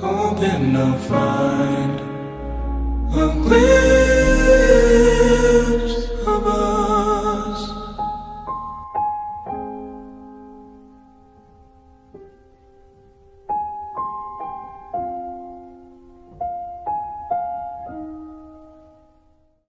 hoping I'll find a glimpse.